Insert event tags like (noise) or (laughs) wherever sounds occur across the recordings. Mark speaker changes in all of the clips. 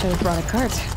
Speaker 1: Should have brought a cart.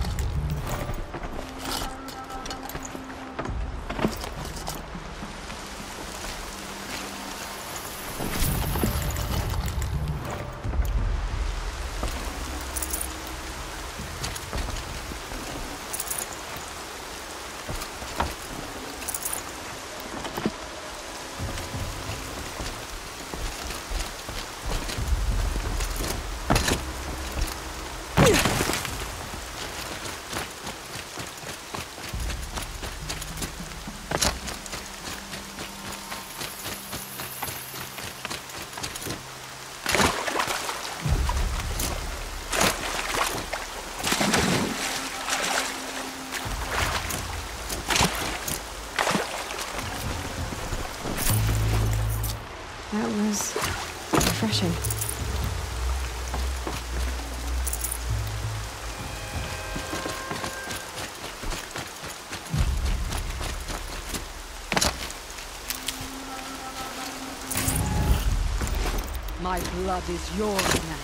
Speaker 2: Blood is yours now.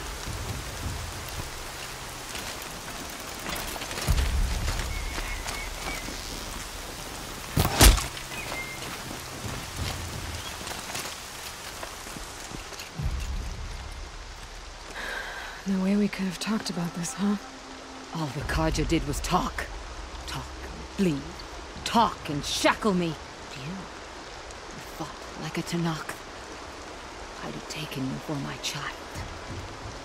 Speaker 1: No way we could have talked about this, huh?
Speaker 2: All the Carja did was talk. Talk and bleed. Talk and shackle me. You, you fought like a Tanakh. Taken you for my child.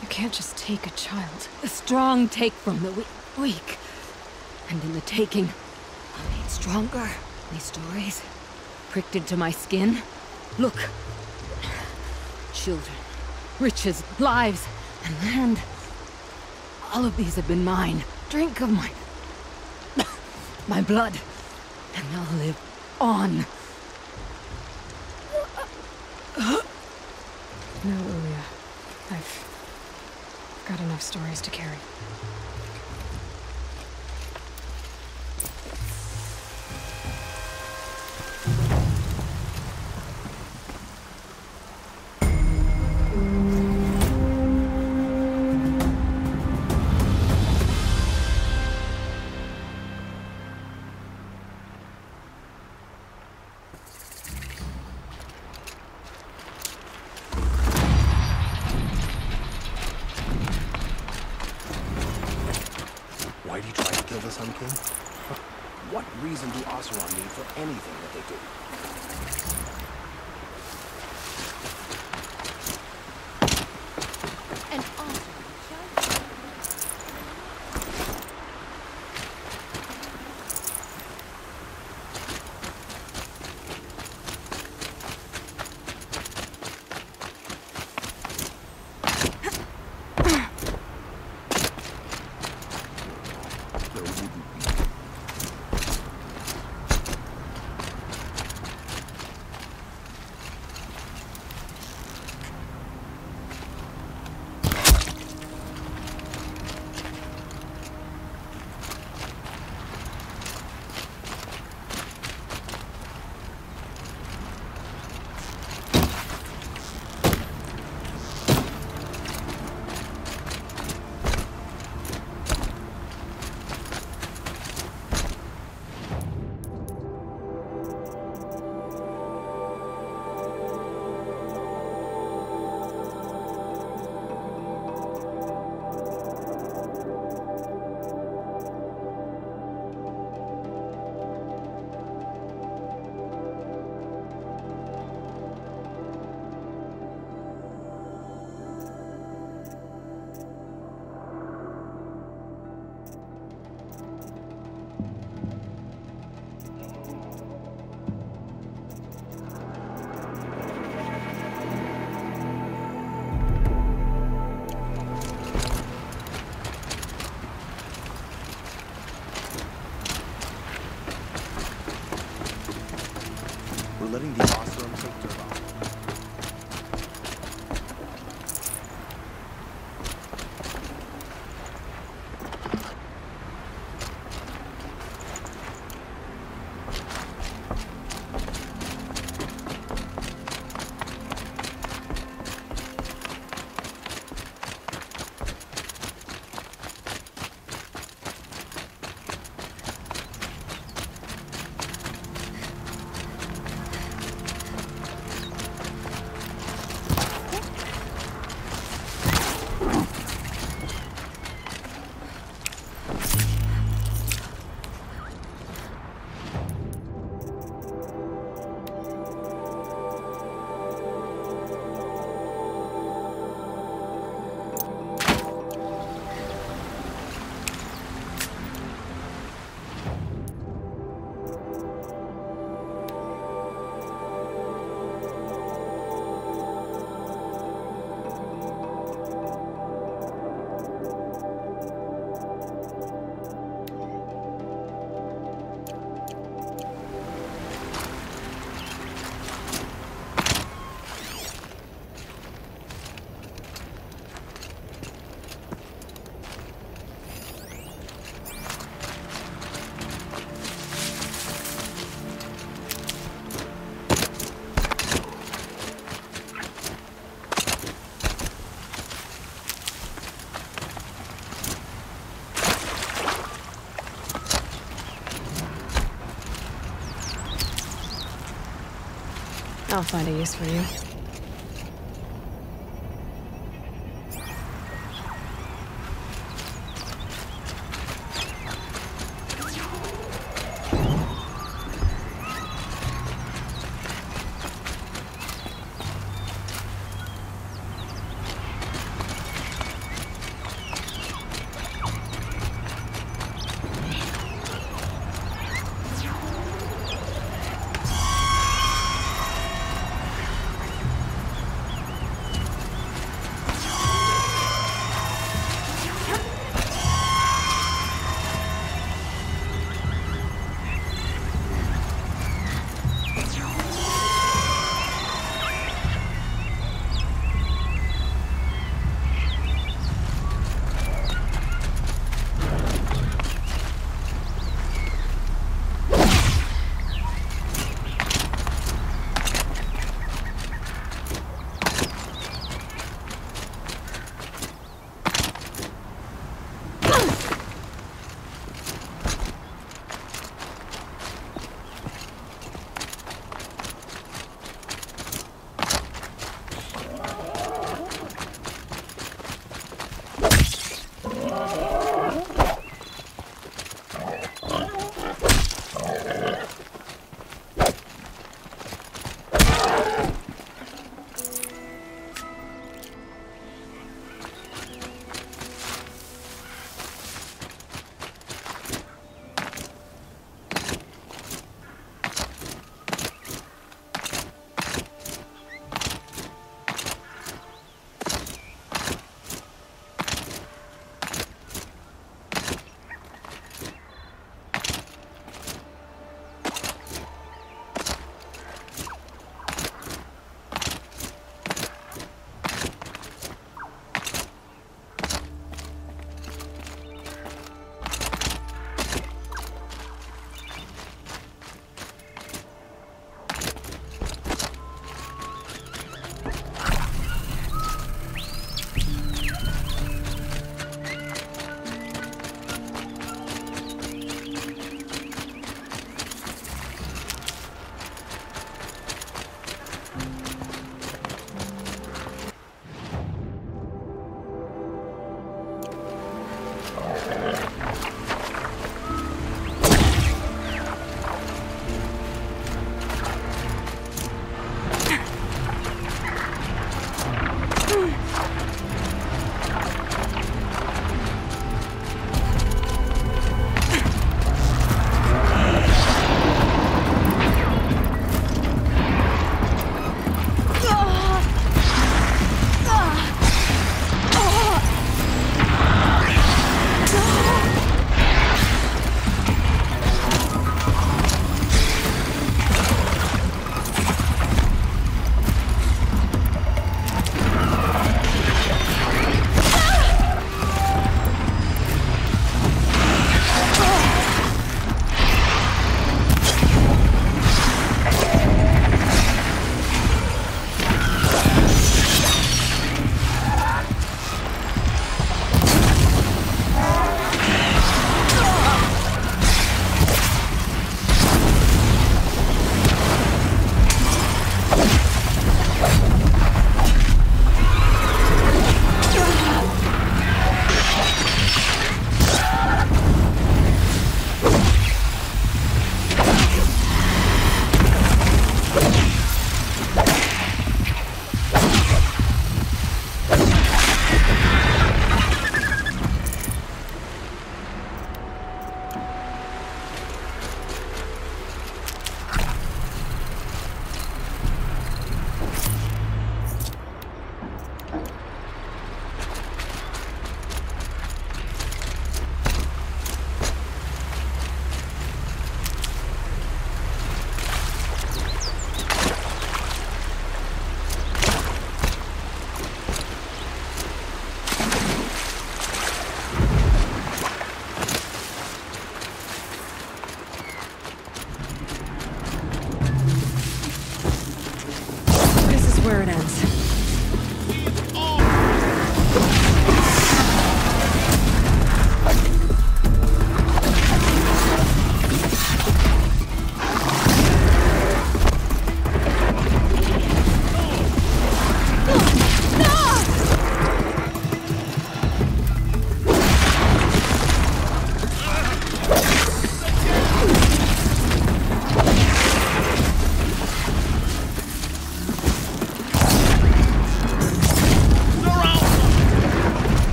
Speaker 1: You can't just take a child.
Speaker 2: The strong take from the we weak. And in the taking, I'm made stronger. These stories, pricked into my skin. Look. Children, riches, lives, and land. All of these have been mine. Drink of my... (coughs) my blood. And I'll live on.
Speaker 1: No, Ulia. I've got enough stories to carry. I'll find a use for you.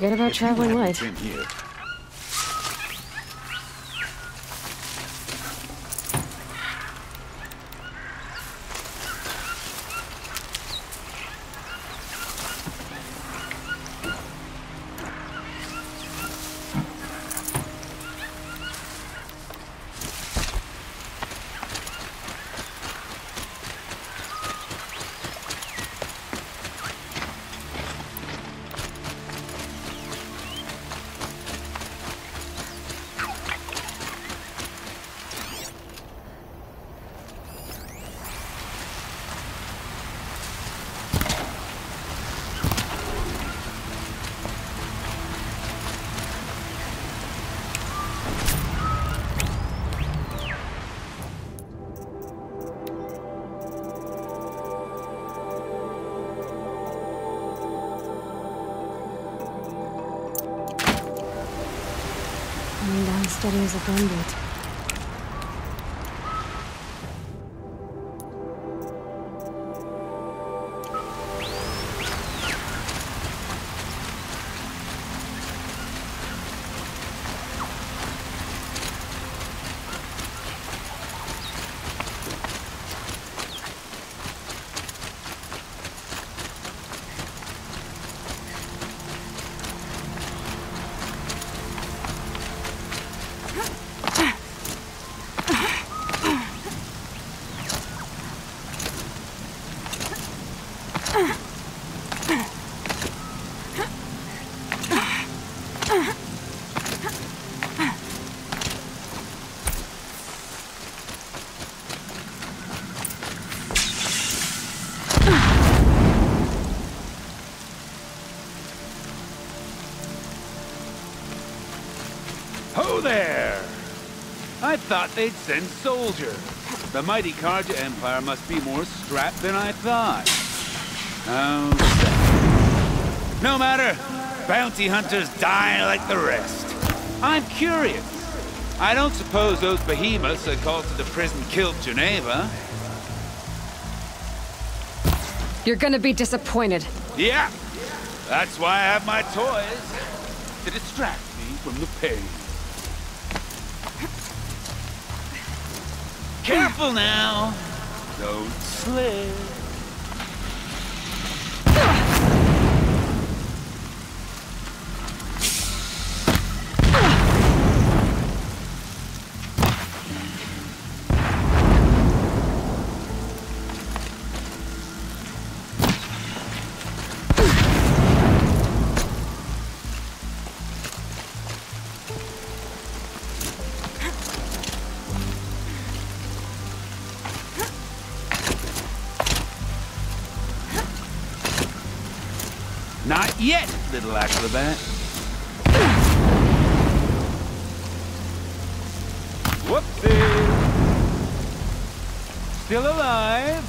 Speaker 1: Forget about traveling light.
Speaker 3: secundos. I thought they'd send soldiers. The mighty Carja Empire must be more strapped than I thought. Oh. No matter. Bounty hunters die like the rest. I'm curious. I don't suppose those behemoths that called to the prison killed Geneva.
Speaker 1: You're gonna be disappointed.
Speaker 3: Yeah, that's why I have my toys. To distract me from the pain. Careful now. Don't slip. Little acrobat. Whoopsie! Still alive?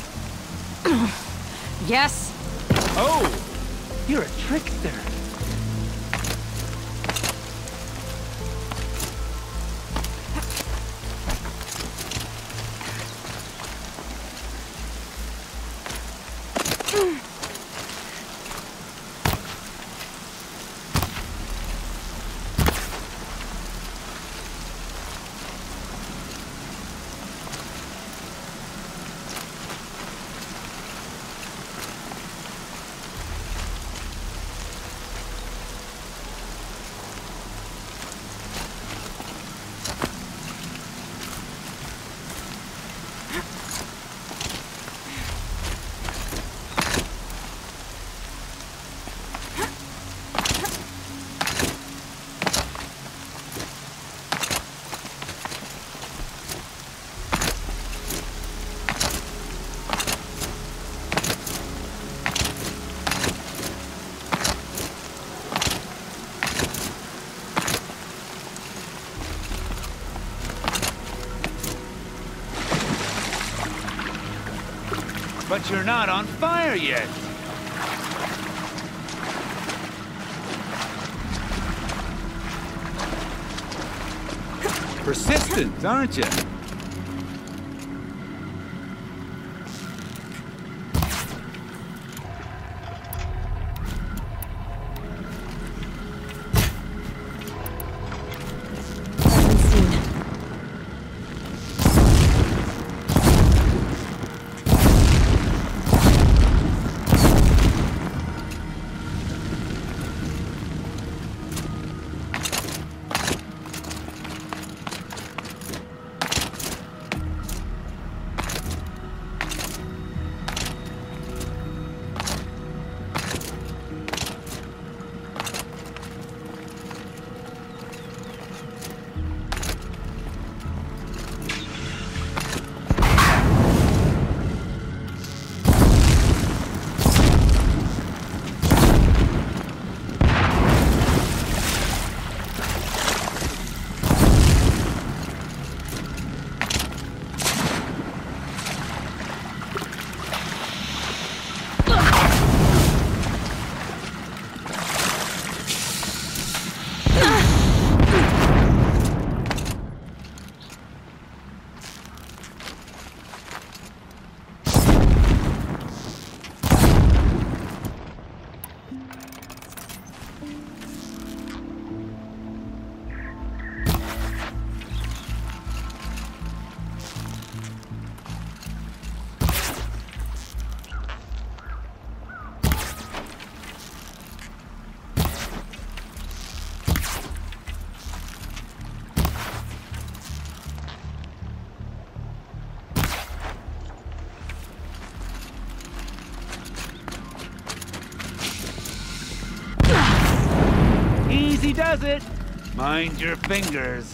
Speaker 1: Yes?
Speaker 3: Oh, you're a trickster. You're not on fire yet. Persistent, aren't you? Mind your fingers.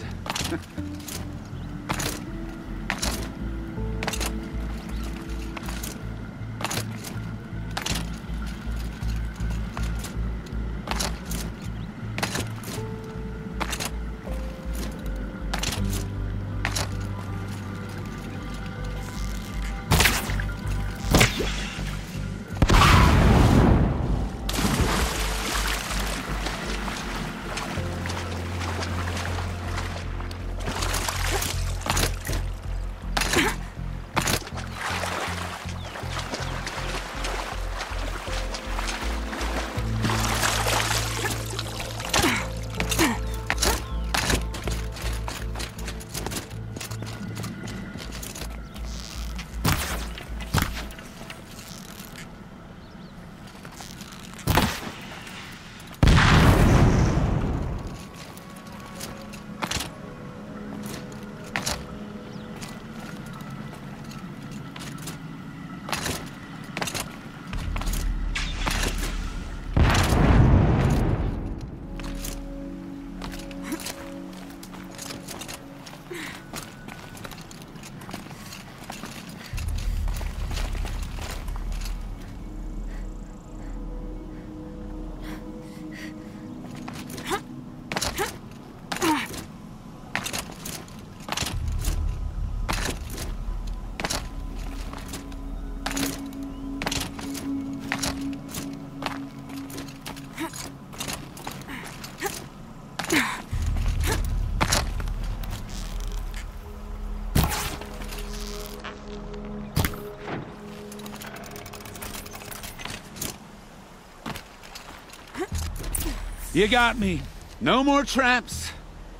Speaker 3: You got me. No more traps.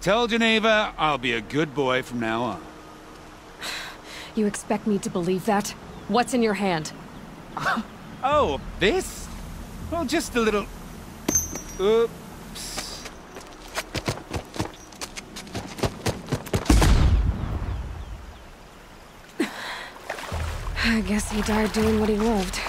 Speaker 3: Tell Geneva I'll be a good boy from now on.
Speaker 1: You expect me to believe that? What's in your hand? (laughs)
Speaker 3: Oh, this? Well, just a little... Oops. (sighs)
Speaker 1: I guess he died doing what he loved.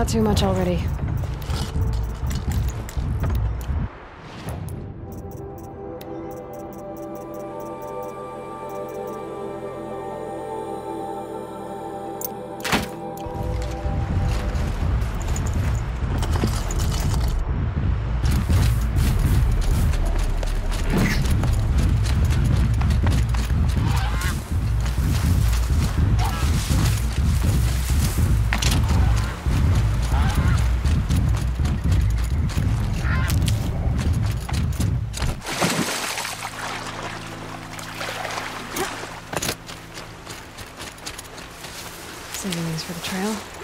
Speaker 1: Got too much already. Saving these for the trail.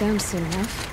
Speaker 1: Them soon enough.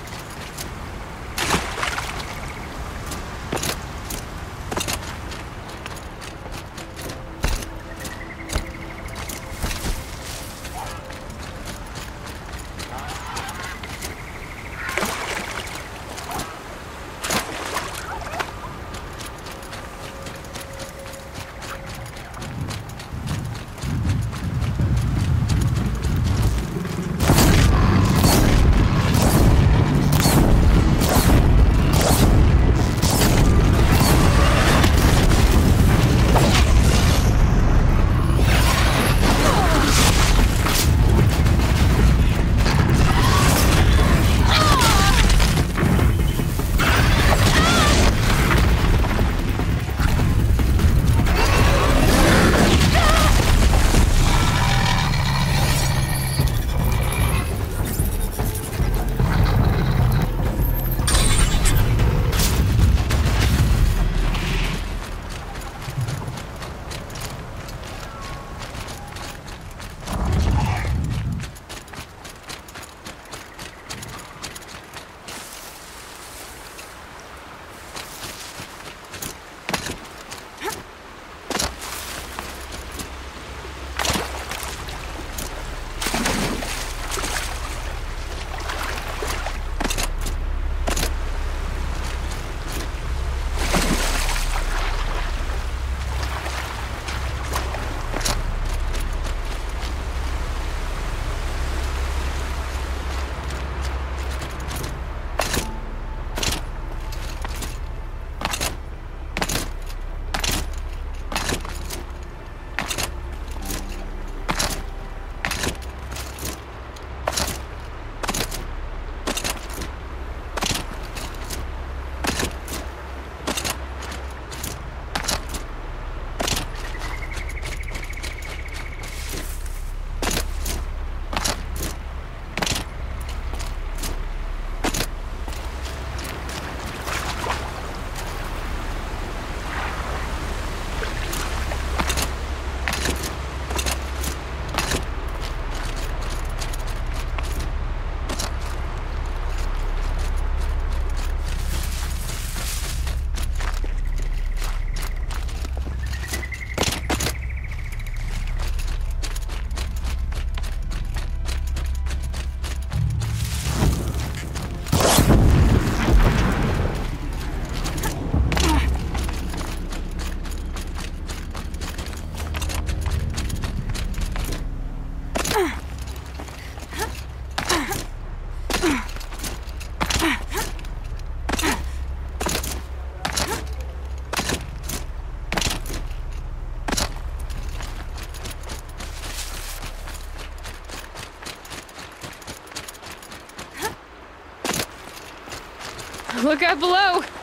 Speaker 1: Look out below!